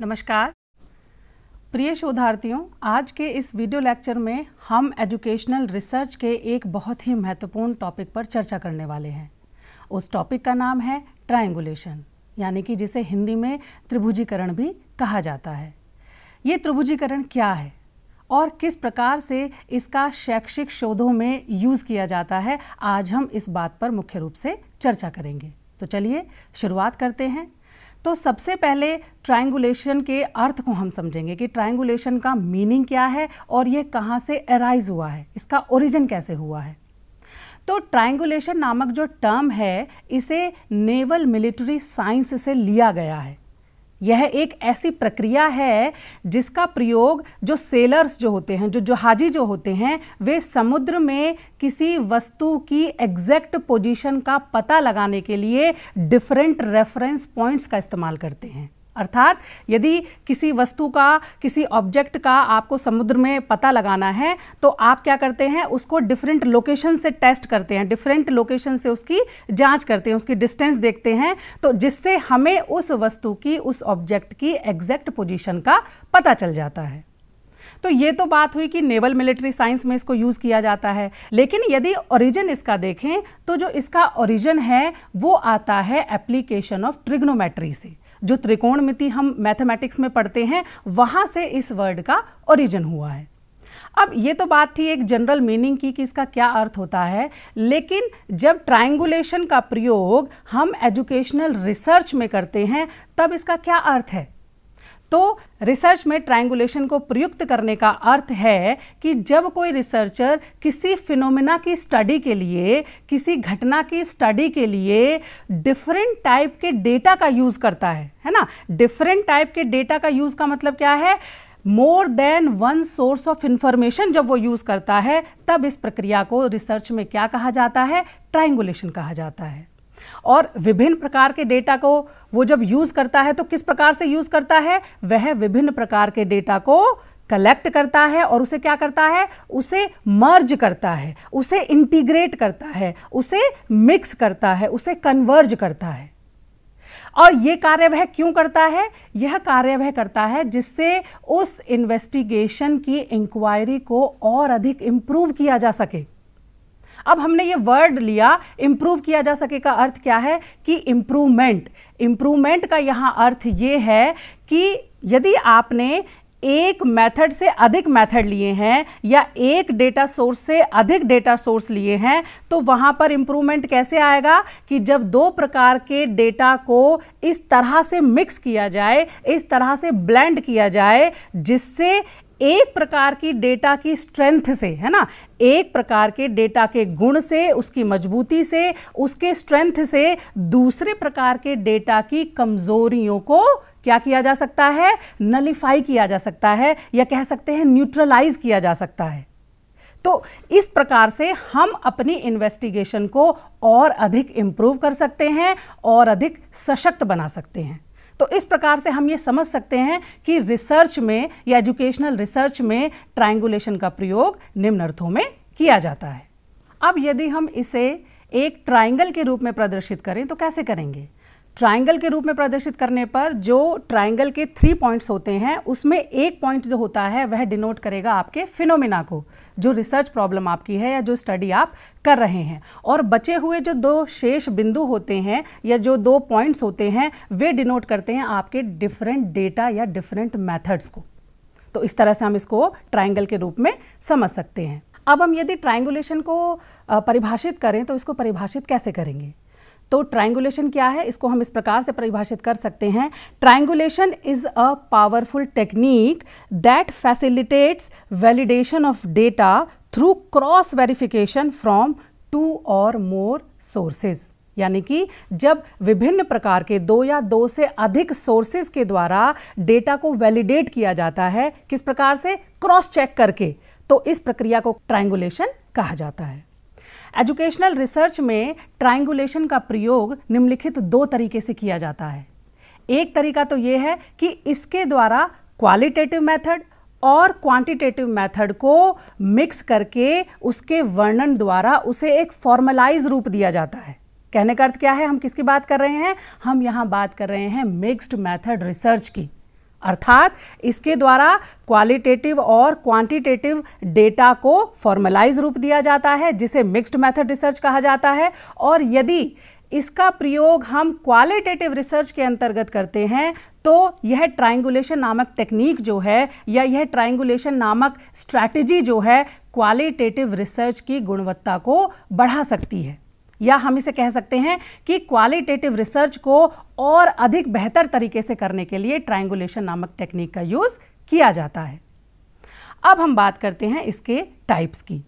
नमस्कार। प्रिय शोधार्थियों, आज के इस वीडियो लेक्चर में हम एजुकेशनल रिसर्च के एक बहुत ही महत्वपूर्ण टॉपिक पर चर्चा करने वाले हैं। उस टॉपिक का नाम है ट्रायंगुलेशन, यानी कि जिसे हिंदी में त्रिभुजीकरण भी कहा जाता है। ये त्रिभुजीकरण क्या है और किस प्रकार से इसका शैक्षिक शोधों में यूज़ किया जाता है, आज हम इस बात पर मुख्य रूप से चर्चा करेंगे। तो चलिए शुरुआत करते हैं। तो सबसे पहले ट्रायंगुलेशन के अर्थ को हम समझेंगे कि ट्रायंगुलेशन का मीनिंग क्या है और ये कहाँ से अराइज हुआ है, इसका ओरिजिन कैसे हुआ है। तो ट्रायंगुलेशन नामक जो टर्म है, इसे नेवल मिलिट्री साइंस से लिया गया है। यह एक ऐसी प्रक्रिया है जिसका प्रयोग जो सेलर्स जो होते हैं, जो जहाजी जो होते हैं, वे समुद्र में किसी वस्तु की एग्जैक्ट पोजीशन का पता लगाने के लिए डिफरेंट रेफरेंस पॉइंट्स का इस्तेमाल करते हैं। अर्थात यदि किसी वस्तु का, किसी ऑब्जेक्ट का आपको समुद्र में पता लगाना है तो आप क्या करते हैं, उसको डिफरेंट लोकेशन से टेस्ट करते हैं डिफरेंट लोकेशन से उसकी जाँच करते हैं, उसकी डिस्टेंस देखते हैं तो जिससे हमें उस वस्तु की, उस ऑब्जेक्ट की एग्जैक्ट पोजीशन का पता चल जाता है। तो ये तो बात हुई कि नेवल मिलिट्री साइंस में इसको यूज़ किया जाता है, लेकिन यदि ओरिजिन इसका देखें तो जो इसका ओरिजिन है, वो आता है एप्लीकेशन ऑफ़ ट्रिग्नोमेट्री से। जो त्रिकोणमिति हम मैथमेटिक्स में पढ़ते हैं, वहाँ से इस वर्ड का ओरिजिन हुआ है। अब ये तो बात थी एक जनरल मीनिंग की कि इसका क्या अर्थ होता है, लेकिन जब ट्रायंगुलेशन का प्रयोग हम एजुकेशनल रिसर्च में करते हैं, तब इसका क्या अर्थ है? तो रिसर्च में ट्रायंगुलेशन को प्रयुक्त करने का अर्थ है कि जब कोई रिसर्चर किसी फिनोमिना की स्टडी के लिए, किसी घटना की स्टडी के लिए डिफरेंट टाइप के डेटा का यूज़ करता है है ना? डिफरेंट टाइप के डेटा का यूज़ का मतलब क्या है? More than one source of information जब वो यूज़ करता है, तब इस प्रक्रिया को रिसर्च में क्या कहा जाता है? ट्राइंगुलेशन कहा जाता है। और विभिन्न प्रकार के डेटा को वो जब यूज़ करता है तो किस प्रकार से यूज़ करता है? वह विभिन्न प्रकार के डेटा को कलेक्ट करता है और उसे क्या करता है? उसे मर्ज करता है, उसे इंटीग्रेट करता है, उसे मिक्स करता है, उसे कन्वर्ज करता है। और यह कार्य वह क्यों करता है? यह कार्य वह करता है जिससे उस इन्वेस्टिगेशन की इंक्वायरी को और अधिक इंप्रूव किया जा सके। अब हमने ये वर्ड लिया इम्प्रूव किया जा सके का अर्थ क्या है? कि इम्प्रूवमेंट इम्प्रूवमेंट का यहाँ अर्थ ये है कि यदि आपने एक मेथड से अधिक मेथड लिए हैं या एक डेटा सोर्स से अधिक डेटा सोर्स लिए हैं तो वहाँ पर इंप्रूवमेंट कैसे आएगा? कि जब दो प्रकार के डेटा को इस तरह से मिक्स किया जाए, इस तरह से ब्लेंड किया जाए, जिससे एक प्रकार की डेटा की स्ट्रेंथ से, है ना? एक प्रकार के डेटा के गुण से, उसकी मजबूती से, उसके स्ट्रेंथ से दूसरे प्रकार के डेटा की कमजोरियों को क्या किया जा सकता है? नलीफाई किया जा सकता है, या कह सकते हैं न्यूट्रलाइज किया जा सकता है। तो इस प्रकार से हम अपनी इन्वेस्टिगेशन को और अधिक इम्प्रूव कर सकते हैं और अधिक सशक्त बना सकते हैं। तो इस प्रकार से हम ये समझ सकते हैं कि रिसर्च में या एजुकेशनल रिसर्च में ट्राइंगुलेशन का प्रयोग निम्न अर्थों में किया जाता है। अब यदि हम इसे एक ट्राइंगल के रूप में प्रदर्शित करें तो कैसे करेंगे? ट्राइंगल के रूप में प्रदर्शित करने पर जो ट्राइंगल के थ्री पॉइंट्स होते हैं, उसमें एक पॉइंट जो होता है, वह डिनोट करेगा आपके फिनोमिना को, जो रिसर्च प्रॉब्लम आपकी है या जो स्टडी आप कर रहे हैं। और बचे हुए जो दो शेष बिंदु होते हैं या जो दो पॉइंट्स होते हैं, वे डिनोट करते हैं आपके डिफरेंट डेटा या डिफरेंट मैथड्स को। तो इस तरह से हम इसको ट्राइंगल के रूप में समझ सकते हैं। अब हम यदि ट्राइंगुलेशन को परिभाषित करें तो इसको परिभाषित कैसे करेंगे? तो ट्राइंगुलेशन क्या है? इसको हम इस प्रकार से परिभाषित कर सकते हैं। Triangulation is a powerful technique that facilitates validation of data through cross verification from two और मोर सोर्सेज यानी कि जब विभिन्न प्रकार के दो या दो से अधिक सोर्सेज के द्वारा डेटा को वैलिडेट किया जाता है, किस प्रकार से? क्रॉस चेक करके। तो इस प्रक्रिया को ट्राइंगुलेशन कहा जाता है। एजुकेशनल रिसर्च में ट्राइंगुलेशन का प्रयोग निम्नलिखित दो तरीके से किया जाता है। एक तरीका तो ये है कि इसके द्वारा क्वालिटेटिव मेथड और क्वांटिटेटिव मेथड को मिक्स करके उसके वर्णन द्वारा उसे एक फॉर्मलाइज रूप दिया जाता है। कहने का अर्थ क्या है? हम किसकी बात कर रहे हैं? हम यहाँ बात कर रहे हैं मिक्स्ड मेथड रिसर्च की। अर्थात इसके द्वारा क्वालिटेटिव और क्वांटिटेटिव डेटा को फॉर्मलाइज रूप दिया जाता है, जिसे मिक्स्ड मेथड रिसर्च कहा जाता है। और यदि इसका प्रयोग हम क्वालिटेटिव रिसर्च के अंतर्गत करते हैं तो यह ट्राइंगुलेशन नामक टेक्निक जो है, या यह ट्राइंगुलेशन नामक स्ट्रैटेजी जो है क्वालिटेटिव रिसर्च की गुणवत्ता को बढ़ा सकती है। या हम इसे कह सकते हैं कि क्वालिटेटिव रिसर्च को और अधिक बेहतर तरीके से करने के लिए ट्राइंगुलेशन नामक टेक्निक का यूज़ किया जाता है। अब हम बात करते हैं इसके टाइप्स की।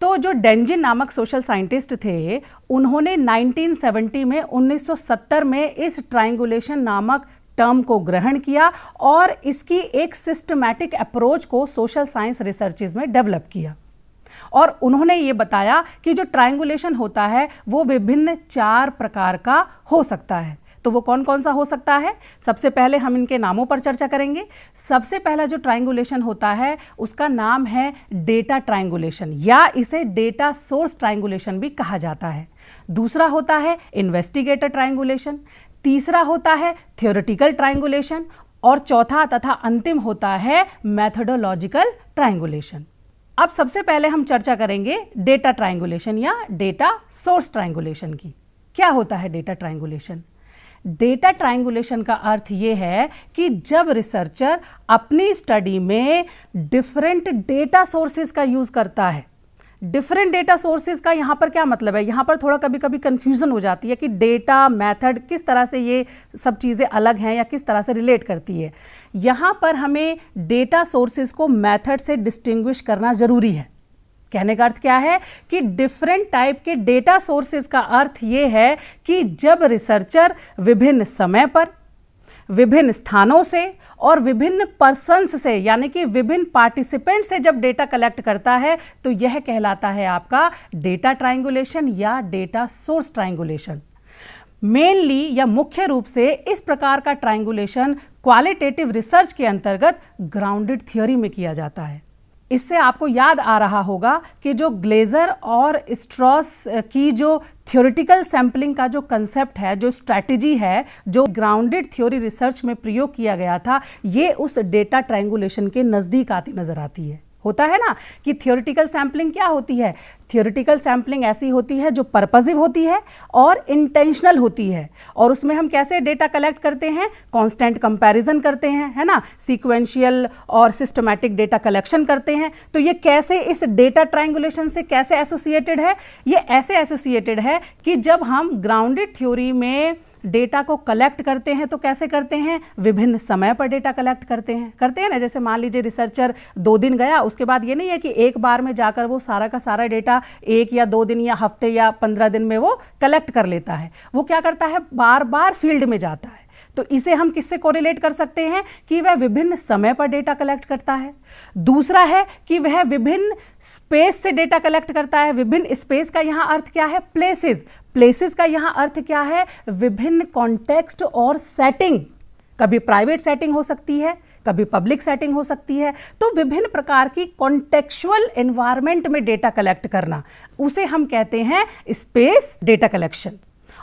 तो जो डेंजिन नामक सोशल साइंटिस्ट थे, उन्होंने 1970 में 1970 में इस ट्राइंगुलेशन नामक टर्म को ग्रहण किया और इसकी एक सिस्टमैटिक अप्रोच को सोशल साइंस रिसर्चेज में डेवलप किया। और उन्होंने ये बताया कि जो ट्राइंगुलेशन होता है, वो विभिन्न चार प्रकार का हो सकता है। तो वो कौन कौन सा हो सकता है? सबसे पहले हम इनके नामों पर चर्चा करेंगे। सबसे पहला जो ट्राइंगुलेशन होता है, उसका नाम है डेटा ट्राइंगुलेशन या इसे डेटा सोर्स ट्राइंगुलेशन भी कहा जाता है। दूसरा होता है इन्वेस्टिगेटर ट्राइंगुलेशन तीसरा होता है थियोरिटिकल ट्राइंगुलेशन और चौथा तथा अंतिम होता है मैथडोलॉजिकल ट्राइंगुलेशन अब सबसे पहले हम चर्चा करेंगे डेटा ट्राइंगुलेशन या डेटा सोर्स ट्राइंगुलेशन की। क्या होता है डेटा ट्राइंगुलेशन डेटा ट्राइंगुलेशन का अर्थ यह है कि जब रिसर्चर अपनी स्टडी में डिफरेंट डेटा सोर्सेज का यूज़ करता है डिफरेंट डेटा सोर्सेज का यहाँ पर क्या मतलब है? यहाँ पर थोड़ा कभी कभी कन्फ्यूज़न हो जाती है कि डेटा मेथड किस तरह से ये सब चीज़ें अलग हैं या किस तरह से रिलेट करती है। यहाँ पर हमें डेटा सोर्सेज को मेथड से डिस्टिंग्विश करना ज़रूरी है। कहने का अर्थ क्या है कि डिफरेंट टाइप के डेटा सोर्सेज का अर्थ ये है कि जब रिसर्चर विभिन्न समय पर विभिन्न स्थानों से और विभिन्न पर्सनस से, यानी कि विभिन्न पार्टिसिपेंट से जब डेटा कलेक्ट करता है तो यह कहलाता है आपका डेटा ट्राइंगुलेशन या डेटा सोर्स ट्राइंगुलेशन मेनली या मुख्य रूप से इस प्रकार का ट्राइंगुलेशन क्वालिटेटिव रिसर्च के अंतर्गत ग्राउंडेड थियोरी में किया जाता है। इससे आपको याद आ रहा होगा कि जो ग्लेजर और स्ट्रॉस की जो थ्योरिटिकल सैम्पलिंग का जो कंसेप्ट है, जो स्ट्रैटेजी है, जो ग्राउंडेड थ्योरी रिसर्च में प्रयोग किया गया था, ये उस डेटा ट्रायंगुलेशन के नज़दीक आती, नज़र आती है। होता है ना कि थियोरिटिकल सैम्पलिंग क्या होती है? थियोरिटिकल सैम्पलिंग ऐसी होती है जो पर्पजिव होती है और इंटेंशनल होती है। और उसमें हम कैसे डेटा कलेक्ट करते हैं? कांस्टेंट कंपैरिजन करते हैं, है ना? सीक्वेंशियल और सिस्टमैटिक डेटा कलेक्शन करते हैं। तो ये कैसे इस डेटा ट्राइंगुलेशन से कैसे एसोसिएटेड है? ये ऐसे एसोसिएटेड है कि जब हम ग्राउंडेड थ्योरी में डेटा को कलेक्ट करते हैं तो कैसे करते हैं? विभिन्न समय पर डेटा कलेक्ट करते हैं। करते हैं ना, जैसे मान लीजिए रिसर्चर दो दिन गया, उसके बाद ये नहीं है कि एक बार में जाकर वो सारा का सारा डेटा एक या दो दिन या हफ़्ते या पंद्रह दिन में वो कलेक्ट कर लेता है। वो क्या करता है? बार बार फ़ील्ड में जाता है। तो इसे हम किससे कोरिलेट कर सकते हैं? कि वह विभिन्न समय पर डेटा कलेक्ट करता है। दूसरा है कि वह विभिन्न स्पेस से डेटा कलेक्ट करता है। विभिन्न स्पेस का यहाँ अर्थ क्या है? प्लेसेस प्लेसेस का यहाँ अर्थ क्या है? विभिन्न कॉन्टेक्स्ट और सेटिंग कभी प्राइवेट सेटिंग हो सकती है, कभी पब्लिक सेटिंग हो सकती है तो विभिन्न प्रकार की कॉन्टेक्चुअल एनवायरमेंट में डेटा कलेक्ट करना, उसे हम कहते हैं स्पेस डेटा कलेक्शन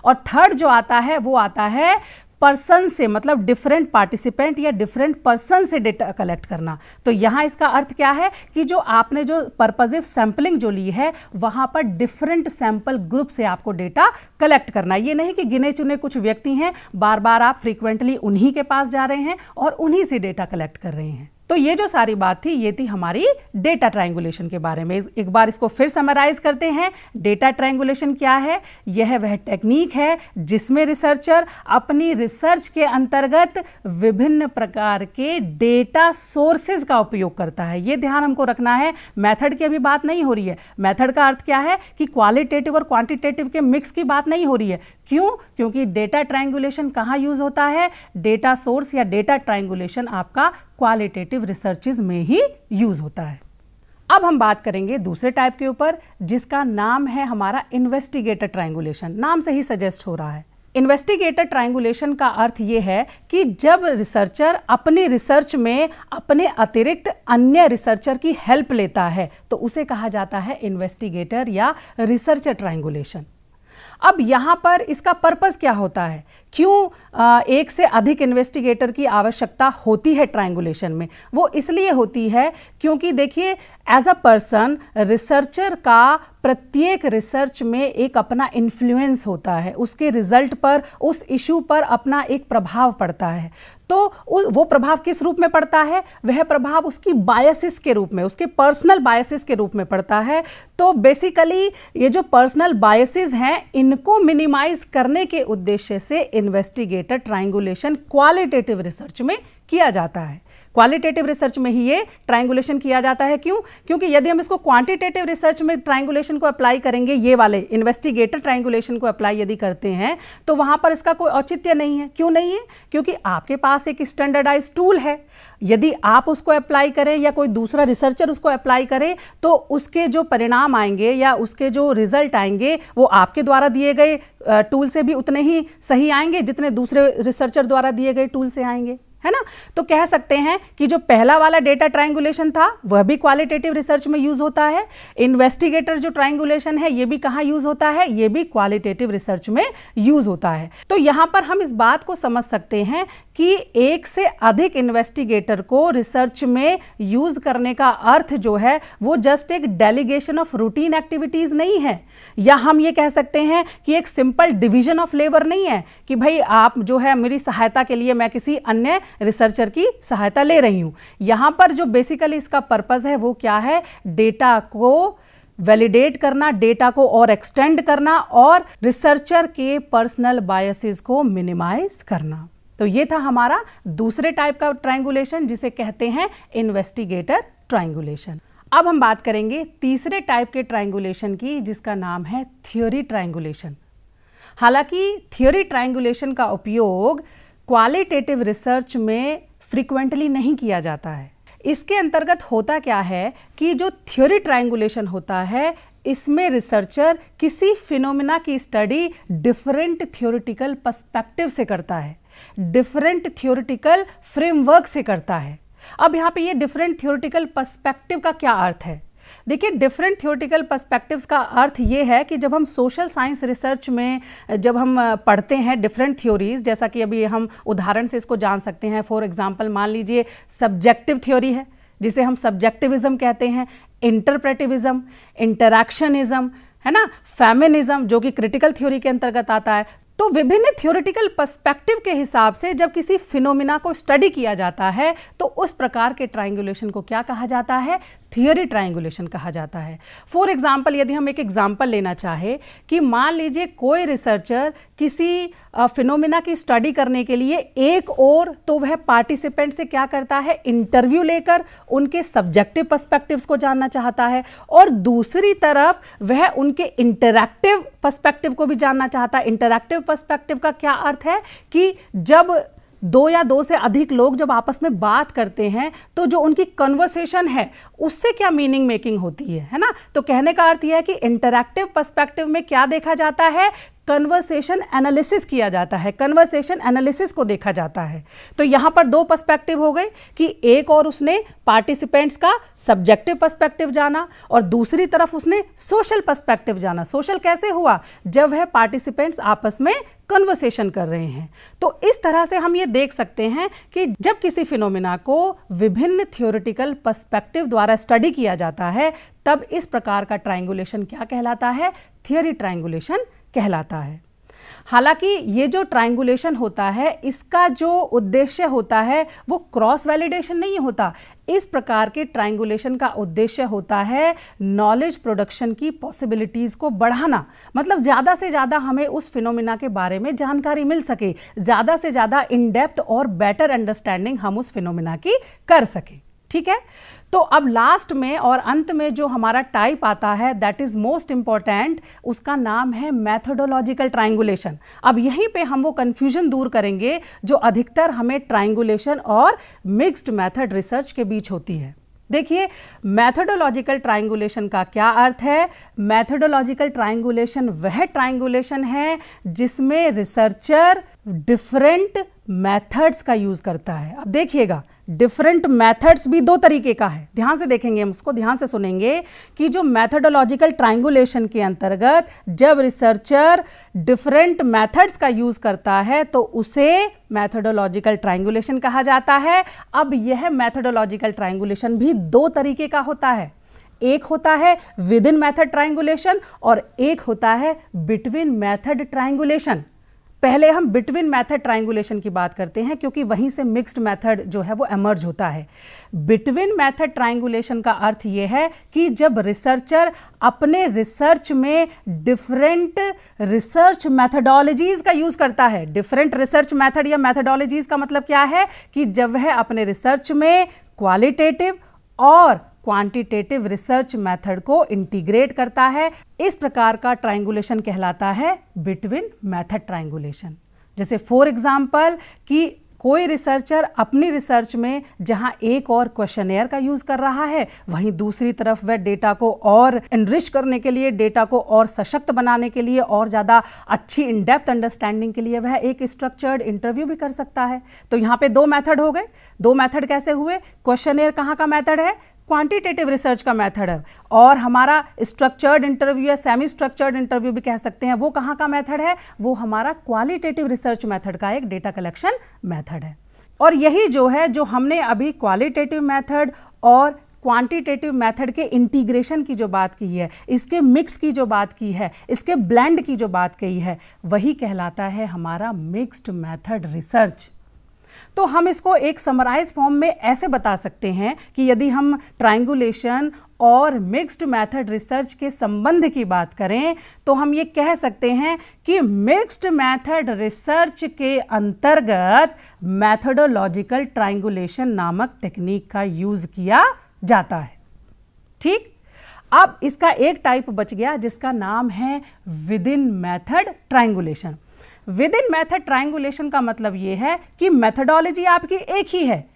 और थर्ड जो आता है, वो आता है पर्सन से मतलब डिफरेंट पार्टिसिपेंट या डिफरेंट पर्सन से डेटा कलेक्ट करना। तो यहाँ इसका अर्थ क्या है कि जो आपने जो पर्पजिव सैम्पलिंग जो ली है, वहाँ पर डिफरेंट सैंपल ग्रुप से आपको डेटा कलेक्ट करना ये नहीं कि गिने चुने कुछ व्यक्ति हैं बार बार आप फ्रीक्वेंटली उन्हीं के पास जा रहे हैं और उन्हीं से डेटा कलेक्ट कर रहे हैं। तो ये जो सारी बात थी, ये थी हमारी डेटा ट्रायंगुलेशन के बारे में। एक बार इसको फिर समराइज करते हैं। डेटा ट्रायंगुलेशन क्या है? यह वह टेक्निक है जिसमें रिसर्चर अपनी रिसर्च के अंतर्गत विभिन्न प्रकार के डेटा सोर्सेज का उपयोग करता है। ये ध्यान हमको रखना है। मेथड की अभी बात नहीं हो रही है। मेथड का अर्थ क्या है कि क्वालिटेटिव और क्वांटिटेटिव के मिक्स की बात नहीं हो रही है। क्यों? क्योंकि डेटा ट्रायंगुलेशन कहाँ यूज़ होता है? डेटा सोर्स या डेटा ट्रायंगुलेशन आपका क्वालिटेटिव रिसर्चेज में ही यूज़ होता है। अब हम बात करेंगे दूसरे टाइप के ऊपर, जिसका नाम है हमारा इन्वेस्टिगेटर ट्रायंगुलेशन नाम से ही सजेस्ट हो रहा है। इन्वेस्टिगेटर ट्रायंगुलेशन का अर्थ ये है कि जब रिसर्चर अपनी रिसर्च में अपने अतिरिक्त अन्य रिसर्चर की हेल्प लेता है तो उसे कहा जाता है इन्वेस्टिगेटर या रिसर्चर ट्रायंगुलेशन अब यहाँ पर इसका पर्पज़ क्या होता है? क्यों एक से अधिक इन्वेस्टिगेटर की आवश्यकता होती है ट्रायंगुलेशन में? वो इसलिए होती है क्योंकि देखिए एज अ पर्सन रिसर्चर का प्रत्येक रिसर्च में एक अपना इन्फ्लुएंस होता है। उसके रिज़ल्ट पर, उस इशू पर अपना एक प्रभाव पड़ता है। तो वो प्रभाव किस रूप में पड़ता है? वह प्रभाव उसकी बायसिस के रूप में, उसके पर्सनल बायसिस के रूप में पड़ता है। तो बेसिकली ये जो पर्सनल बायसिस हैं, इनको मिनिमाइज करने के उद्देश्य से इन्वेस्टिगेटर ट्राइंगुलेशन क्वालिटेटिव रिसर्च में किया जाता है। क्वालिटेटिव रिसर्च में ही ये ट्राइंगुलेशन किया जाता है। क्यों? क्योंकि यदि हम इसको क्वांटिटेटिव रिसर्च में ट्राइंगुलेशन को अप्लाई करेंगे, ये वाले इन्वेस्टिगेटर ट्राइंगुलेशन को अप्लाई यदि करते हैं तो वहाँ पर इसका कोई औचित्य नहीं है। क्यों नहीं है? क्योंकि आपके पास एक स्टैंडर्डाइज टूल है। यदि आप उसको अप्लाई करें या कोई दूसरा रिसर्चर उसको अप्लाई करे तो उसके जो परिणाम आएँगे या उसके जो रिज़ल्ट आएँगे, वो आपके द्वारा दिए गए टूल से भी उतने ही सही आएँगे जितने दूसरे रिसर्चर द्वारा दिए गए टूल से आएँगे। है ना? तो कह सकते हैं कि जो पहला वाला डेटा ट्राइंगुलेशन था, वह भी क्वालिटेटिव रिसर्च में यूज़ होता है। इन्वेस्टिगेटर जो ट्राइंगुलेशन है यह भी कहाँ यूज़ होता है? यह भी क्वालिटेटिव रिसर्च में यूज़ होता है। तो यहाँ पर हम इस बात को समझ सकते हैं कि एक से अधिक इन्वेस्टिगेटर को रिसर्च में यूज़ करने का अर्थ जो है, वो जस्ट एक डेलीगेशन ऑफ़ रूटीन एक्टिविटीज़ नहीं है। या हम ये कह सकते हैं कि एक सिंपल डिविजन ऑफ़ लेबर नहीं है कि भाई आप जो है मेरी सहायता के लिए मैं किसी अन्य रिसर्चर की सहायता ले रही हूँ। यहाँ पर जो बेसिकली इसका पर्पज है, वो क्या है? डेटा को वैलिडेट करना डेटा को और एक्सटेंड करना और रिसर्चर के पर्सनल बायसेस को मिनिमाइज करना। तो ये था हमारा दूसरे टाइप का ट्राइंगुलेशन जिसे कहते हैं इन्वेस्टिगेटर ट्राइंगुलेशन अब हम बात करेंगे तीसरे टाइप के ट्राइंगुलेशन की, जिसका नाम है थ्योरी ट्राइंगुलेशन हालाँकि थ्योरी ट्राइंगुलेशन का उपयोग क्वालिटेटिव रिसर्च में फ्रिक्वेंटली नहीं किया जाता है। इसके अंतर्गत होता क्या है कि जो थ्योरी ट्राइंगुलेशन होता है, इसमें रिसर्चर किसी फिनोमिना की स्टडी डिफरेंट थ्योरिटिकल पर्सपेक्टिव से करता है। डिफरेंट थ्योरिटिकल फ्रेमवर्क से करता है। अब यहाँ पे ये डिफरेंट थ्योरिटिकल पर्सपेक्टिव का क्या अर्थ है? देखिए डिफरेंट थियोटिकल पर्सपेक्टिव्स का अर्थ ये है कि जब हम सोशल साइंस रिसर्च में, जब हम पढ़ते हैं डिफरेंट थ्योरीज जैसा कि अभी हम उदाहरण से इसको जान सकते हैं। फॉर एग्जांपल मान लीजिए सब्जेक्टिव थ्योरी है, जिसे हम सब्जेक्टिविज्म कहते हैं इंटरप्रेटिविज्म इंटरक्शनिज्म है ना? फेमिनिज्म जो कि क्रिटिकल थ्योरी के अंतर्गत आता है। तो विभिन्न थ्योरेटिकल पर्सपेक्टिव के हिसाब से जब किसी फिनोमिना को स्टडी किया जाता है तो उस प्रकार के ट्राइंगुलेशन को क्या कहा जाता है? थियोरी ट्राइंगुलेशन कहा जाता है। फॉर एग्ज़ाम्पल यदि हम एक एग्ज़ाम्पल लेना चाहे कि मान लीजिए कोई रिसर्चर किसी फिनोमिना की स्टडी करने के लिए एक और तो वह पार्टिसिपेंट से क्या करता है? इंटरव्यू लेकर उनके सब्जेक्टिव पर्सपेक्टिव्स को जानना चाहता है और दूसरी तरफ़ वह उनके इंटरैक्टिव पर्सपेक्टिव को भी जानना चाहता है। इंटरैक्टिव पर्सपेक्टिव का क्या अर्थ है कि जब दो या दो से अधिक लोग जब आपस में बात करते हैं तो जो उनकी कन्वर्सेशन है, उससे क्या मीनिंग मेकिंग होती है है ना? तो कहने का अर्थ यह है कि इंटरैक्टिव पर्सपेक्टिव में क्या देखा जाता है? कन्वर्सेशन एनालिसिस किया जाता है। कन्वर्सेशन एनालिसिस को देखा जाता है। तो यहाँ पर दो पर्सपेक्टिव हो गए कि एक और उसने पार्टिसिपेंट्स का सब्जेक्टिव पर्सपेक्टिव जाना और दूसरी तरफ़ उसने सोशल पर्सपेक्टिव जाना। सोशल कैसे हुआ? जब वह पार्टिसिपेंट्स आपस में कन्वर्सेशन कर रहे हैं। तो इस तरह से हम ये देख सकते हैं कि जब किसी फिनोमिना को विभिन्न थियोरिटिकल पर्सपेक्टिव द्वारा स्टडी किया जाता है, तब इस प्रकार का ट्राइंगुलेशन क्या कहलाता है? थियोरी ट्राइंगुलेशन कहलाता है। हालाँकि ये जो ट्राइंगुलेशन होता है, इसका जो उद्देश्य होता है, वो क्रॉस वैलिडेशन नहीं होता। इस प्रकार के ट्राइंगुलेशन का उद्देश्य होता है नॉलेज प्रोडक्शन की पॉसिबिलिटीज़ को बढ़ाना। मतलब ज़्यादा से ज़्यादा हमें उस फिनोमिना के बारे में जानकारी मिल सके, ज़्यादा से ज़्यादा इन डेप्थ और बेटर अंडरस्टैंडिंग हम उस फिनोमिना की कर सके। ठीक है? तो अब लास्ट में और अंत में जो हमारा टाइप आता है दैट इज़ मोस्ट इंपॉर्टेंट उसका नाम है मैथोडोलॉजिकल ट्राइंगुलेशन अब यहीं पे हम वो कंफ्यूजन दूर करेंगे, जो अधिकतर हमें ट्राइंगुलेशन और मिक्स्ड मेथड रिसर्च के बीच होती है. देखिए मैथोडोलॉजिकल ट्राइंगुलेशन का क्या अर्थ है? मैथोडोलॉजिकल ट्राइंगुलेशन वह ट्राइंगुलेशन है जिसमें रिसर्चर डिफरेंट मेथड्स का यूज़ करता है। अब देखिएगा डिफरेंट मेथड्स भी दो तरीके का है। ध्यान से देखेंगे हम उसको, ध्यान से सुनेंगे कि जो मैथडोलॉजिकल ट्राइंगुलेशन के अंतर्गत जब रिसर्चर डिफरेंट मेथड्स का यूज़ करता है तो उसे मैथडोलॉजिकल ट्राइंगुलेशन कहा जाता है। अब यह मैथडोलॉजिकल ट्राइंगुलेशन भी दो तरीके का होता है। एक होता है विद इन मैथड ट्राइंगुलेशन और एक होता है बिटवीन मैथड ट्राइंगुलेशन पहले हम बिटवीन मैथड ट्राइंगुलेशन की बात करते हैं, क्योंकि वहीं से मिक्स्ड मेथड जो है वो एमर्ज होता है। बिटवीन मैथड ट्राइंगुलेशन का अर्थ ये है कि जब रिसर्चर अपने रिसर्च में डिफरेंट रिसर्च मैथडोलॉजीज का यूज़ करता है डिफरेंट रिसर्च मैथड या मैथडोलॉजीज का मतलब क्या है कि जब वह अपने रिसर्च में क्वालिटेटिव और क्वांटिटेटिव रिसर्च मेथड को इंटीग्रेट करता है। इस प्रकार का ट्राइंगुलेशन कहलाता है बिटवीन मेथड ट्राइंगुलेशन जैसे फॉर एग्ज़ाम्पल कि कोई रिसर्चर अपनी रिसर्च में जहाँ एक और क्वेश्चनेयर का यूज़ कर रहा है, वहीं दूसरी तरफ़ वह डेटा को और इनरिच करने के लिए डेटा को और सशक्त बनाने के लिए, और ज़्यादा अच्छी इन डेप्थ अंडरस्टैंडिंग के लिए वह एक स्ट्रक्चर्ड इंटरव्यू भी कर सकता है। तो यहाँ पे दो मेथड हो गए। दो मेथड कैसे हुए? क्वेश्चनेयर कहाँ का मेथड है? क्वांटिटेटिव रिसर्च का मेथड है। और हमारा स्ट्रक्चर्ड इंटरव्यू या सेमी स्ट्रक्चर्ड इंटरव्यू भी कह सकते हैं। वो कहाँ का मेथड है? वो हमारा क्वालिटेटिव रिसर्च मेथड का एक डेटा कलेक्शन मेथड है। और यही जो है, जो हमने अभी क्वालिटेटिव मेथड और क्वांटिटेटिव मेथड के इंटीग्रेशन की जो बात की है, इसके मिक्स की जो बात की है, इसके ब्लेंड की जो बात कही है, वही कहलाता है हमारा मिक्स्ड मेथड रिसर्च तो हम इसको एक समराइज फॉर्म में ऐसे बता सकते हैं कि यदि हम ट्राइंगुलेशन और मिक्स्ड मेथड रिसर्च के संबंध की बात करें तो हम ये कह सकते हैं कि मिक्स्ड मेथड रिसर्च के अंतर्गत मैथडोलॉजिकल ट्राइंगुलेशन नामक टेक्निक का यूज़ किया जाता है। ठीक? अब इसका एक टाइप बच गया जिसका नाम है within method triangulation. Within method triangulation का मतलब ये है कि मैथडोलॉजी आपकी एक ही है।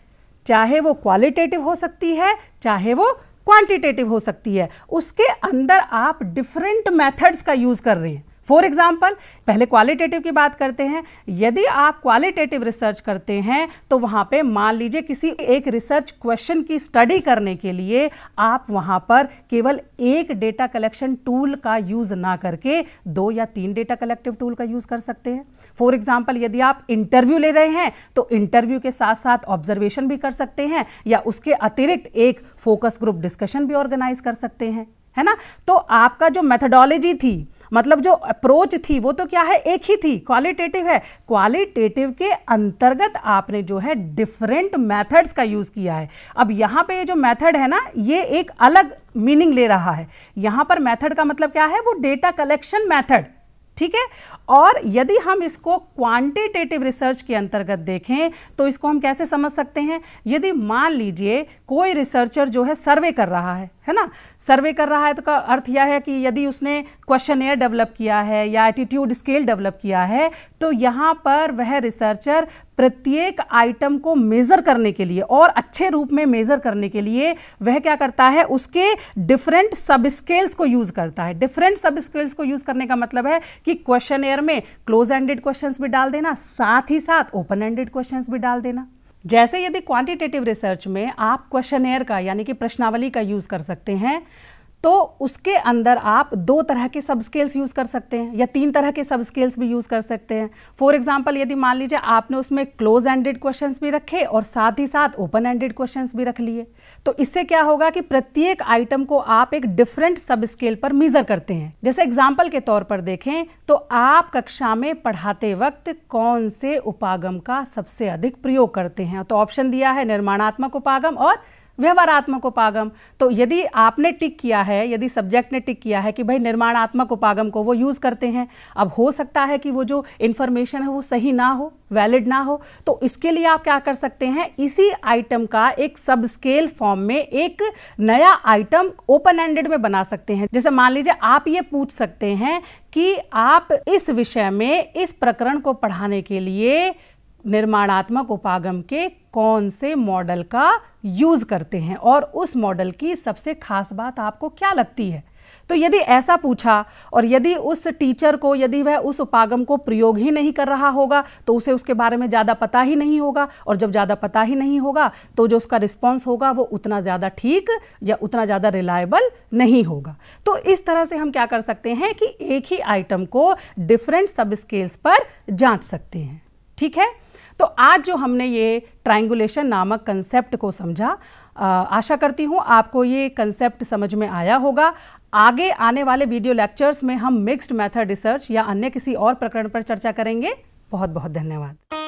चाहे वो क्वालिटेटिव हो सकती है, चाहे वो क्वांटिटेटिव हो सकती है। उसके अंदर आप डिफरेंट मेथड्स का यूज़ कर रहे हैं। फॉर एग्ज़ाम्पल पहले क्वालिटेटिव की बात करते हैं। यदि आप क्वालिटेटिव रिसर्च करते हैं तो वहाँ पे मान लीजिए किसी एक रिसर्च क्वेश्चन की स्टडी करने के लिए आप वहाँ पर केवल एक डेटा कलेक्शन टूल का यूज़ ना करके दो या तीन डेटा कलेक्टिव टूल का यूज़ कर सकते हैं। फॉर एग्ज़ाम्पल यदि आप इंटरव्यू ले रहे हैं तो इंटरव्यू के साथ साथ ऑब्जर्वेशन भी कर सकते हैं, या उसके अतिरिक्त एक फोकस ग्रुप डिस्कशन भी ऑर्गेनाइज कर सकते हैं, है ना? तो आपका जो मेथडोलॉजी थी मतलब जो अप्रोच थी, वो तो क्या है? एक ही थी क्वालिटेटिव है। क्वालिटेटिव के अंतर्गत आपने जो है डिफरेंट मैथड्स का यूज़ किया है। अब यहाँ पे ये जो मैथड है ना, ये एक अलग मीनिंग ले रहा है। यहाँ पर मैथड का मतलब क्या है? वो डेटा कलेक्शन मेथड ठीक है? और यदि हम इसको क्वांटिटेटिव रिसर्च के अंतर्गत देखें तो इसको हम कैसे समझ सकते हैं? यदि मान लीजिए, कोई रिसर्चर जो है सर्वे कर रहा है है ना? सर्वे कर रहा है तो का अर्थ यह है कि यदि उसने क्वेश्चन डेवलप किया है या एटीट्यूड स्केल डेवलप किया है तो यहाँ पर वह रिसर्चर प्रत्येक आइटम को मेज़र करने के लिए और अच्छे रूप में मेज़र करने के लिए वह क्या करता है? उसके डिफरेंट सब स्केल्स को यूज़ करता है। डिफरेंट सब स्केल्स को यूज़ करने का मतलब है कि क्वेश्चन एयर में क्लोज एंडेड क्वेश्चंस भी डाल देना, साथ ही साथ ओपन एंडेड क्वेश्चंस भी डाल देना। जैसे यदि क्वांटिटेटिव रिसर्च में आप क्वेश्चन एयर का, यानी कि प्रश्नावली का यूज़ कर सकते हैं तो उसके अंदर आप दो तरह के सब स्केल्स यूज़ कर सकते हैं, या तीन तरह के सब स्केल्स भी यूज़ कर सकते हैं। फॉर एग्जांपल यदि मान लीजिए आपने उसमें क्लोज एंडेड क्वेश्चंस भी रखे और साथ ही साथ ओपन एंडेड क्वेश्चंस भी रख लिए तो इससे क्या होगा कि प्रत्येक आइटम को आप एक डिफरेंट सब स्केल पर मीजर करते हैं। जैसे एग्ज़ाम्पल के तौर पर देखें तो आप कक्षा में पढ़ाते वक्त कौन से उपागम का सबसे अधिक प्रयोग करते हैं? तो ऑप्शन दिया है निर्माणात्मक उपागम और व्यवहारात्मक उपागम। तो यदि आपने टिक किया है, यदि सब्जेक्ट ने टिक किया है कि भाई निर्माणात्मक उपागम को वो यूज़ करते हैं, अब हो सकता है कि वो जो इन्फॉर्मेशन है वो सही ना हो, वैलिड ना हो तो इसके लिए आप क्या कर सकते हैं, इसी आइटम का एक सब स्केल फॉर्म में एक नया आइटम ओपन एंडेड में बना सकते हैं। जैसे मान लीजिए आप ये पूछ सकते हैं कि आप इस विषय में इस प्रकरण को पढ़ाने के लिए निर्माणात्मक उपागम के कौन से मॉडल का यूज़ करते हैं और उस मॉडल की सबसे खास बात आपको क्या लगती है? तो यदि ऐसा पूछा और यदि उस टीचर को, यदि वह उस उपागम को प्रयोग ही नहीं कर रहा होगा तो उसे उसके बारे में ज़्यादा पता ही नहीं होगा और जब ज़्यादा पता ही नहीं होगा तो जो उसका रिस्पॉन्स होगा वो उतना ज़्यादा ठीक या उतना ज़्यादा रिलायबल नहीं होगा। तो इस तरह से हम क्या कर सकते हैं कि एक ही आइटम को डिफरेंट सब स्केल्स पर जाँच सकते हैं। ठीक है? तो आज जो हमने ये ट्राइंगुलेशन नामक कंसेप्ट को समझा आशा करती हूँ आपको ये कंसेप्ट समझ में आया होगा। आगे आने वाले वीडियो लेक्चर्स में हम मिक्स्ड मेथड रिसर्च या अन्य किसी और प्रकरण पर चर्चा करेंगे। बहुत बहुत धन्यवाद।